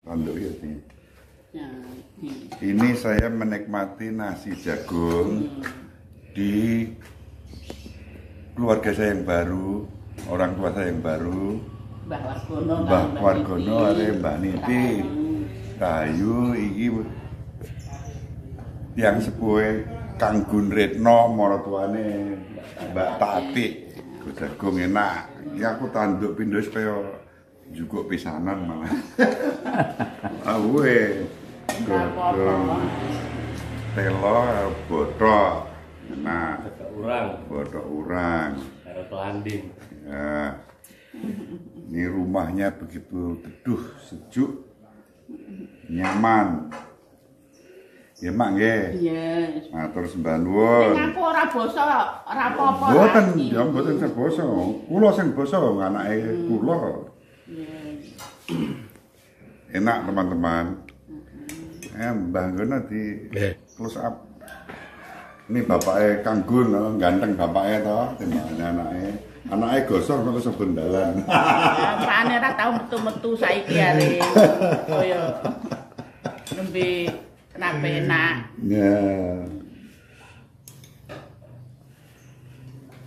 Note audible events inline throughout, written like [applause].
Tanduk ya Di. Ya, di- Ini saya menikmati nasi jagung di keluarga saya yang baru, orang tua saya yang baru, Mbah Wargono Mbah Wargono Mbah Niti. Kayu iki yang sepuhe Kang Gun Retno maratuane Mbak Tati. Jagung enak. Ya aku tanduk pindho supaya juga pisanan malah. [laughs] Awe. Godhong telo botok. Enak. Agak urang Botok urang. karo landing. Ya. Ini rumahnya begitu teduh, sejuk, nyaman. Ya mak nggih. Iya. Matur Ning sembah nuwun. aku ora basa, ora apa-apa. Mboten, ya mboten sing basa. Kula sing basa anake kula. Enak teman-teman. Eh, Mbah Gono di close up. Ini bapaknya Kang Gun, oh, ganteng bapaknya toh, timbangane anake. Anake gosor kok sebun dalan. [laughs] Apane ora tau metu-metu saiki are. Kaya nembe kenapa enak. Ya.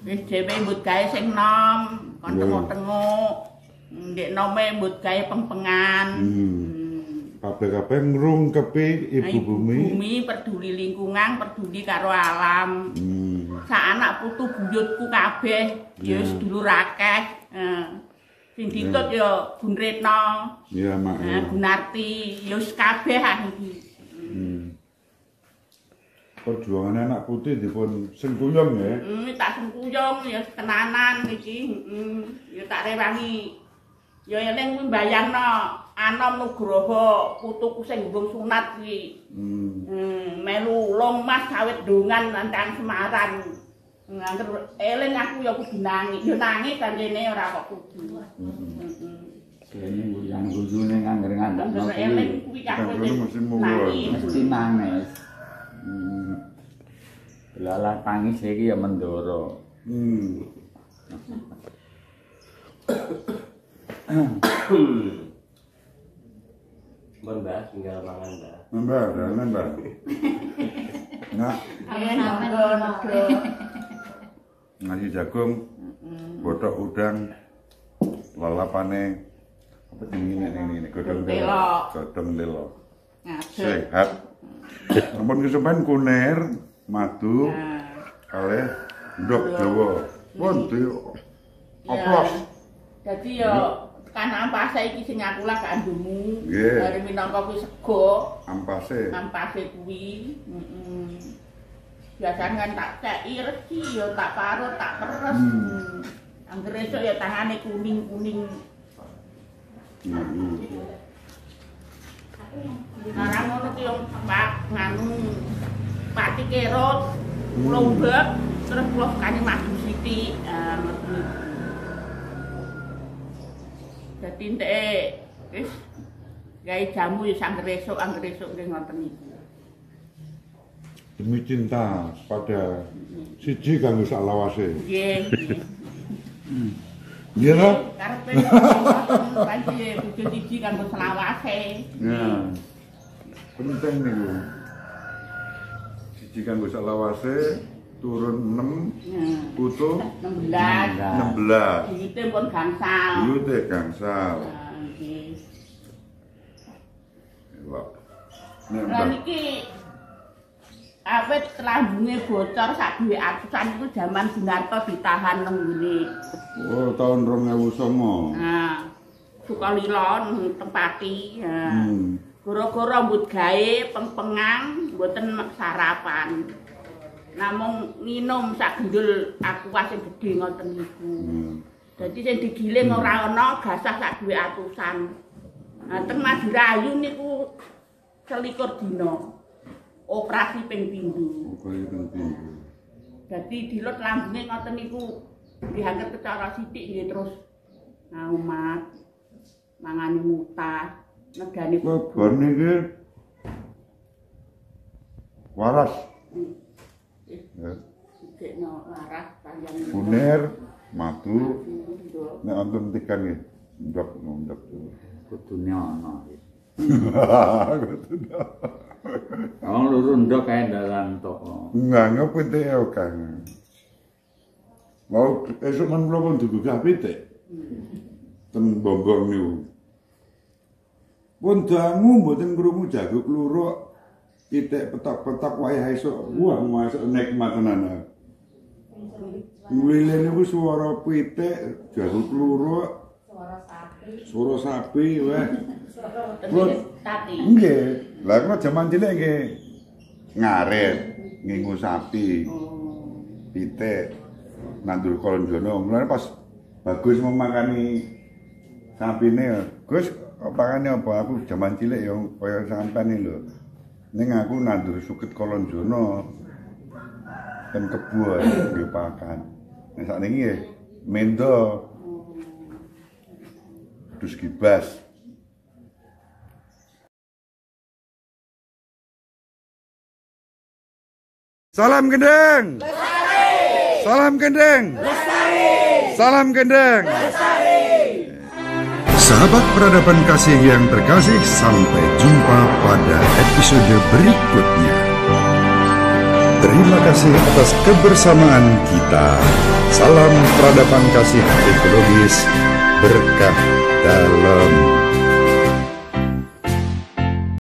Wis dhewe mbut gawe sing nom, kon tengok-tengok. Ndek nome mbut gawe pengpengan. Hmm. Hmm. Kabeh-kabeh ngrungkepi Nah, ibu bumi. bumi peduli lingkungan, peduli karo alam. Hmm. Sak anak putu buyutku kabeh ya wis Hmm. dulur akeh. Eh, Sing ditut ya Gun Retno, Ya mak. eh, Gunarti, ya wis kabeh ah iki. Hmm. Perjuangan anak putih dipun sengkuyung ya. Hmm, tak sengkuyung ya tenanan iki. Hmm, ya tak rewangi. Ya eling kuwi mbayangno Anom Nugroho putuku sing nggung sunat iki. Hmm. Hmm, melu lomas kawit dongan nantang Semarang. Ngangger eling aku ya kudu nangis. Ya nangis kan rene ora kok kudu. Heeh. Kene yang guyune ngangger ngandakno Ngangger eling kuwi mesti nangis. mesti nangis. Hmm. Lalah tangis iki ya mendoro. Hmm. [coughs] Mbah tinggal mangan Mbah. Nambah, dah, nambah. Nah, Ayo nego. nasi jagung, botok udang, lalapane apa jenenge ini ini godhong Telo. telo. Godhong telo. Ngadeg. Sehat. Ampun kesupen kunir, madu, Nah, kalih ndok Jawa. Pun di iya. oplos. Dadi ya kan ampase iki sing aku lah kandumu. Nggih. Dari minangka kuwi sego, Ampase. ampase kuwi. Heeh. Biasane kan tak ceki reci ya tak parut, tak peres. Hmm. Hmm. Angger esuk ya tangane kuning-kuning. Hmm. Ora ngono ki yo Pak nganu pati kerot, kula umbek, terus kula kani madu sithik. Ah, Dadi enteke wis gawe jamu ya sangger esuk, angger esuk nggih ngoten niku. Demi cinta pada siji kanggo sak lawase. Nggih. Iya toh? Karepe panci bojo siji kanggo selawase. Ya. Penting niku. Siji kanggo sak lawase, turun 6, Nah, putu 16. 16. Buyute pun gangsal. Buyute gangsal. Nah, nggih. Lah mbah niki awet lambunge bocor sak duwe atusan itu jaman Sunarto ditahan nang ngene. oh tahun 2009. Nah, Sukalilon tempati. Nah, Hmm. Gara-gara mbut gawe pengpengang mboten sarapan. Namung nginum sak gendul aqua sing gedhe ngoten niku. Hmm. Dadi sing digiling ora ana gasah sak duwe atusan. Nah, teng Madurayu niku selikur dina. Operasi ping pindho. Pokoke penting. Dadi dilut lambunge ngoten niku diangkat kecara sithik nggih terus ngaumat. Mangane mutah, negane Kebon iki waras. Ya. Sikno laras panjang. Madu, Ndok. nek wonten tikan nggih. Ndok ndok. Kudune ana. Wong loro ndok kae dalan toko. Enggak, enggak pitik ya Kang. Mau esuk men kula pun digugah pitik. Ten bonggong niku. Pun dangu mboten krungu jago kluruk. Pitik petok-petok wayah esuk. Wah, masuk nikmat tenan. Mulile niku swara pitik, jago kluruk, Suara sapi. swara sapi weh. Nggih. Lah kula jaman cilik nggih ngarit, ngingu sapi, pitik, nandur kolonjono. Mulane pas bagus memakani sapine, Gus, pakane apa? Aku jaman cilik ya kaya sampean iki lho. Ning aku nandur suket kolonjono. Ten kebo nggih pakan. Nek sakniki nggih mendo. Dus gibas. Salam gendeng. Salam gendeng. Salam gendeng. Sahabat peradaban kasih yang terkasih, sampai jumpa pada episode berikutnya. Terima kasih atas kebersamaan kita. Salam peradaban kasih ekologis berkah dalam